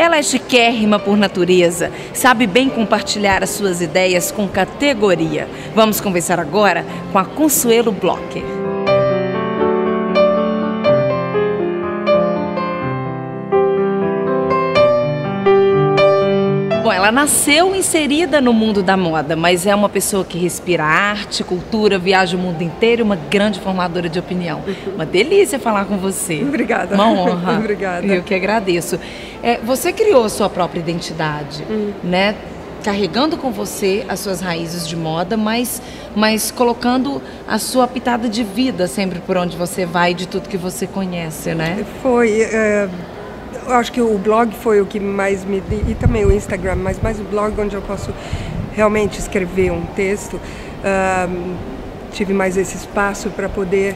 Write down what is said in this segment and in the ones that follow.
Ela é chiquérrima por natureza, sabe bem compartilhar as suas ideias com categoria. Vamos conversar agora com a Consuelo Blocker. Bom, ela nasceu inserida no mundo da moda, mas é uma pessoa que respira arte, cultura, viaja o mundo inteiro, uma grande formadora de opinião. Uma delícia falar com você. Obrigada. Uma honra. Obrigada. Eu que agradeço. É, você criou a sua própria identidade, Hum. né? Carregando com você as suas raízes de moda, mas, mas colocando a sua pitada de vida sempre por onde você vai, de tudo que você conhece, né? Foi. é, eu acho que o blog foi o que mais me. E também o Instagram, mas mais o blog onde eu posso realmente escrever um texto. Tive mais esse espaço para poder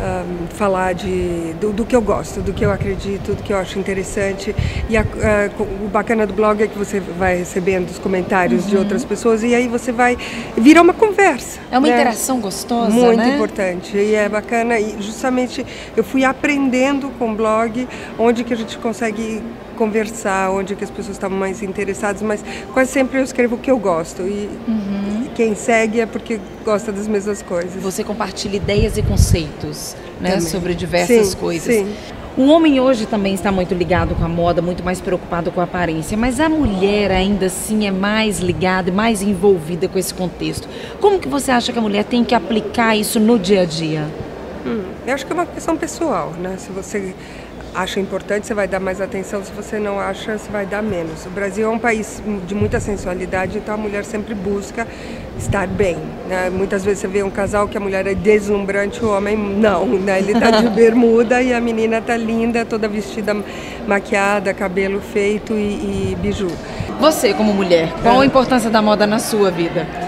ahm, falar de, do, do que eu gosto, do que eu acredito, do que eu acho interessante. E a- a- o bacana do blog é que você vai recebendo os comentários de outras pessoas e aí você vai. Vira uma conversa. É uma né? interação gostosa, Muito né? importante e é bacana e justamente eu fui aprendendo com o blog onde que a gente consegue conversar, onde que as pessoas estavam mais interessadas, mas quase sempre eu escrevo o que eu gosto e Uhum. Quem segue é porque gosta das mesmas coisas. Você compartilha ideias e conceitos, né, Também. sobre diversas Sim, coisas. sim. O homem hoje também está muito ligado com a moda, muito mais preocupado com a aparência, mas a mulher ainda assim é mais ligada e mais envolvida com esse contexto. Como que você acha que a mulher tem que aplicar isso no dia a dia? Hum, eu acho que é uma questão pessoal, né? Se você acha importante, você vai dar mais atenção. Se você não acha, você vai dar menos. O Brasil é um país de muita sensualidade, então a mulher sempre busca estar bem. Né? Muitas vezes você vê um casal que a mulher é deslumbrante, o homem não. Né? Ele está de bermuda e a menina está linda, toda vestida, maquiada, cabelo feito e, e biju. Você, como mulher, qual a importância da moda na sua vida?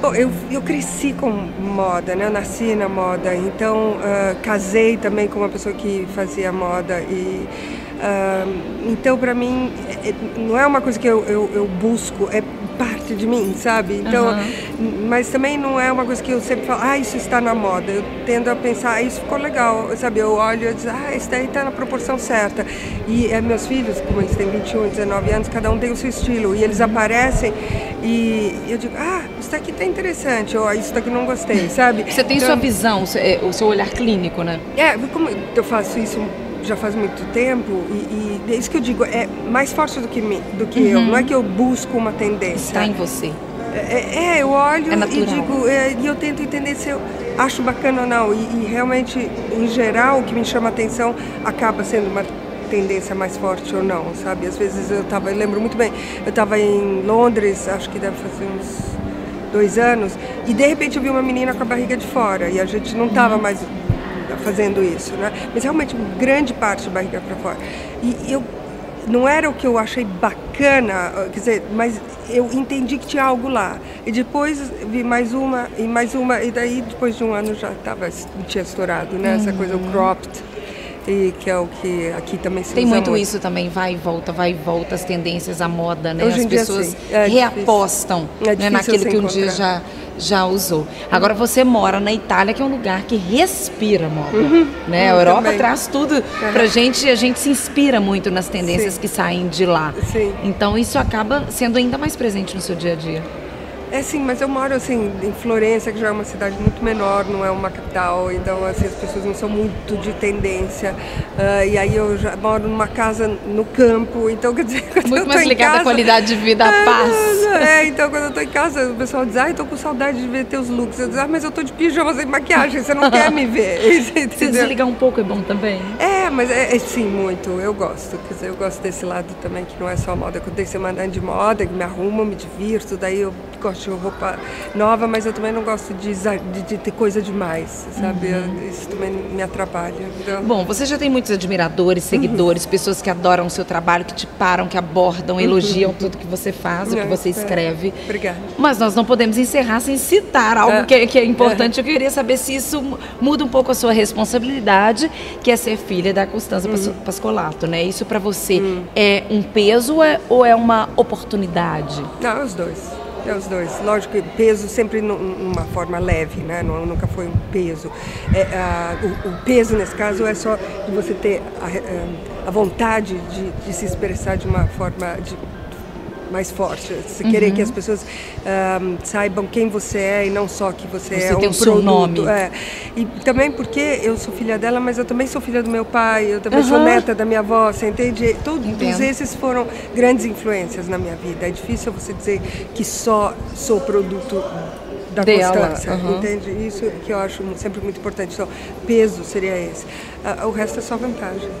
Bom, eu, eu cresci com moda, né? Eu nasci na moda, então ah, casei também com uma pessoa que fazia moda e ah, então para mim é- é- não é uma coisa que eu, eu, eu busco, é parte de mim, sabe? Então, Aham. mas também não é uma coisa que eu sempre falo, ah, isso está na moda. Eu tendo a pensar, ah, isso ficou legal, sabe? Eu olho e digo, ah, isso daí está na proporção certa. E eh, meus filhos, como eles têm 21 e 19 anos, cada um tem o seu estilo. E eles aparecem e eu digo, ah, isso daqui está interessante, ou "Ah, isso daqui não gostei, sabe? Você tem Então, sua visão, é, o seu olhar clínico, né? É, como eu faço isso já faz muito tempo e, e é isso que eu digo, é mais forte do que mim, do que eu. Não é que eu busco uma tendência. Está em você. É, é, eu olho É e digo, é, e eu tento entender se eu acho bacana ou não. E, e realmente, em geral, o que me chama atenção acaba sendo uma tendência mais forte ou não, sabe? Às vezes eu estava, eu lembro muito bem, eu estava em Londres, acho que deve fazer uns dois anos, e de repente eu vi uma menina com a barriga de fora, e a gente não estava mais fazendo isso, né? Mas realmente grande parte de barriga para fora. E eu não era o que eu achei bacana, quer dizer, mas eu entendi que tinha algo lá. E depois vi mais uma e mais uma e daí depois de um ano já tava tinha estourado, né? Essa coisa o cropped e que é o que aqui também se Tem usa muito isso também, vai e volta, vai e volta, as tendências, a moda, né? Hoje as dia, pessoas sim. É reapostam. É né, se que um dia já, encontrar. Já usou. Agora você mora na Itália, que é um lugar que respira moda. Né? A Uhum, Europa também. traz tudo pra gente, a gente se inspira muito nas tendências Sim. que saem de lá. Sim. Então isso acaba sendo ainda mais presente no seu dia a dia. É sim, mas eu moro assim em Florença, que já é uma cidade muito menor, não é uma capital, então assim, as pessoas não são muito de tendência. Ah, e aí eu já moro numa casa no campo, então quer dizer, quando eu Muito tô mais ligada à qualidade de vida, à É, paz. É, então quando eu tô em casa, o pessoal diz, ai, tô com saudade de ver teus looks. Eu digo, ah, mas eu tô de pijama sem maquiagem, você não quer me ver. Se Entendeu? desligar um pouco é bom também. É, mas é, é sim, muito. Eu gosto. Quer dizer, eu gosto desse lado também, que não é só moda. Quando tem semana de moda, que me arrumo, me divirto, daí eu gosto de roupa nova, mas eu também não gosto de, de- de ter coisa demais, sabe? Eu- Isso também me atrapalha. Então, Bom, você já tem muitos admiradores, seguidores, pessoas que adoram o seu trabalho, que te param, que abordam, elogiam tudo que você faz, o que É, você é. escreve. Obrigada. Mas nós não podemos encerrar sem citar algo É. que, que é importante. Eu queria saber se isso mu- muda um pouco a sua responsabilidade, que é ser filha da Constanza Pas- Pascolato, né? Isso pra você é um peso é- ou é uma oportunidade? Não, os dois. É os dois. Lógico que peso sempre numa forma leve, né? nunca foi um peso. É, a, o, o, peso, nesse caso, é só você ter a, a vontade de, de, se expressar de uma forma de, mais forte. Você uhum. querer que as pessoas um, saibam quem você é e não só que você, você é tem um o seu produto. nome. É. E também porque eu sou filha dela, mas eu também sou filha do meu pai, eu também uhum. sou neta da minha avó, você entende? Todos Entendo. esses foram grandes influências na minha vida. É difícil você dizer que só sou produto da dela. constância, uhum. entende? Isso que eu acho sempre muito importante. Então, peso seria esse. Uh, o resto é só vantagem.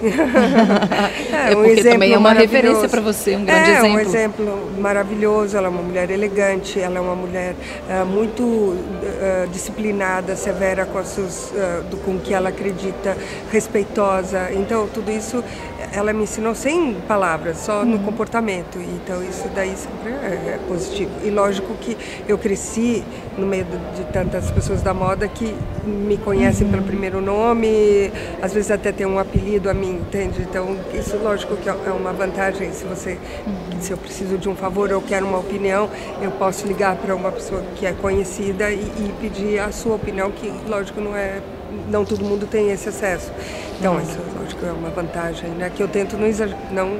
é, é um porque também é uma referência para você, um grande é, exemplo. É um exemplo maravilhoso. Ela é uma mulher elegante, ela é uma mulher uh, muito uh, disciplinada, severa com, seus, do, com que ela acredita, respeitosa. Então, tudo isso ela me ensinou sem palavras, só uhum. no comportamento. Então isso daí sempre é, é positivo. E lógico que eu cresci no meio de, tantas pessoas da moda que me conhecem uhum. pelo primeiro nome, às vezes até tem um apelido a mim, entende? Então isso lógico que é uma vantagem se você uhum. se eu preciso de um favor ou quero uma opinião, eu posso ligar para uma pessoa que é conhecida e, e pedir a sua opinião, que lógico não é não todo mundo tem esse acesso. Então, isso lógico é uma vantagem, né? Que eu tento não, não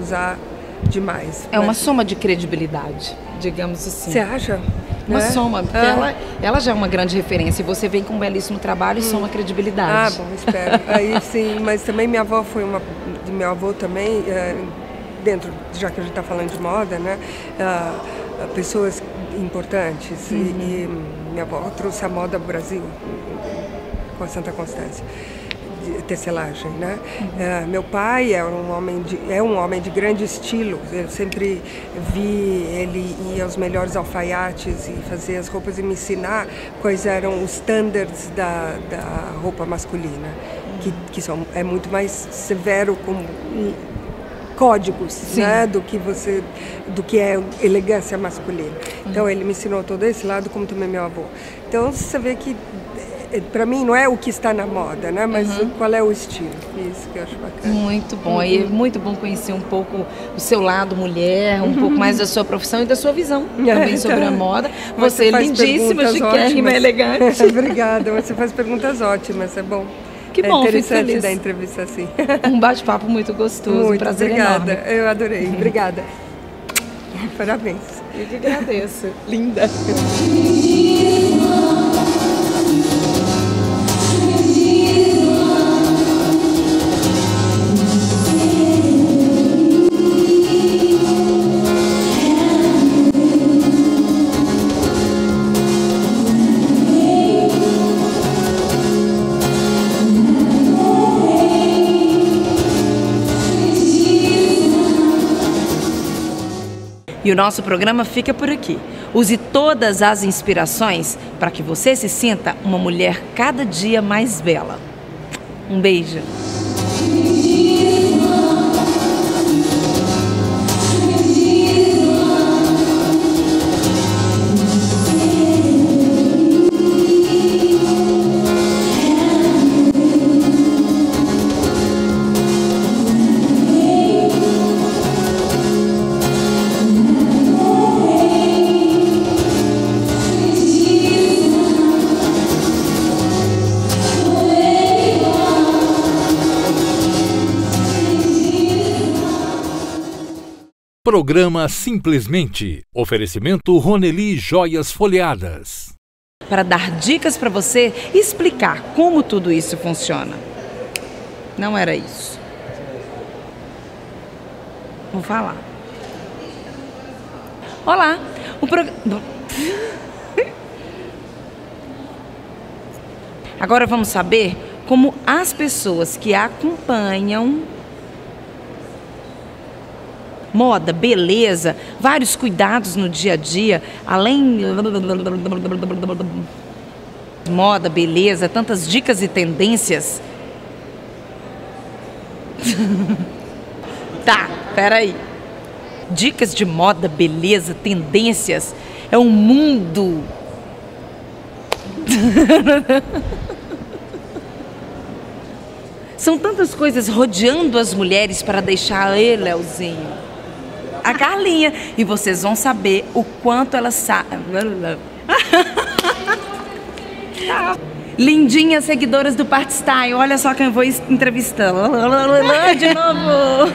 usar demais. É uma soma de credibilidade, digamos assim. Você acha? Uma é? soma, porque ah. ela, ela já é uma grande referência. E você vem com um belíssimo trabalho e hum. soma credibilidade. Ah, bom, espero. Aí sim, mas também minha avó foi uma. De meu avô também, é, dentro, já que a gente está falando de moda, né? Uh, pessoas importantes. Uhum. E, e minha avó trouxe a moda ao Brasil com a Santa Constância de tecelagem, né? Uhum. Uh, meu pai é um homem de é um homem de grande estilo. Eu sempre vi ele ir aos melhores alfaiates e fazer as roupas e me ensinar quais eram os standards da, da roupa masculina, que, que são é muito mais severo como códigos, Sim. né, do que você, do que é elegância masculina. Então uhum. ele me ensinou todo esse lado, como também meu avô. Então você vê que para mim não é o que está na moda, né? Mas uhum. qual é o estilo? Isso que eu acho bacana. Muito bom. Uhum. E é muito bom conhecer um pouco o seu lado mulher, um pouco mais da sua profissão e da sua visão é, também sobre a moda. Você, você é lindíssima, chiquérrima, elegante. Obrigada. Você faz perguntas ótimas, é bom. Que bom, é interessante da entrevista assim. Um bate-papo muito gostoso, muito, um prazer obrigada. enorme. Eu adorei. Obrigada. Parabéns. Eu que agradeço. Linda. E o nosso programa fica por aqui. Use todas as inspirações para que você se sinta uma mulher cada dia mais bela. Um beijo. Programa Simplesmente. Oferecimento Roneli Joias Folheadas. Para dar dicas para você explicar como tudo isso funciona. Não era isso. Vou falar. Olá, o programa. Agora vamos saber como as pessoas que acompanham moda, beleza, vários cuidados no dia a dia, além moda, beleza, tantas dicas e tendências. tá, peraí. Dicas de moda, beleza, tendências. É um mundo. São tantas coisas rodeando as mulheres para deixar ele, Leozinho a Carlinha. E vocês vão saber o quanto ela sabe. Lindinhas seguidoras do Part Style, olha só quem eu vou entrevistando. De novo.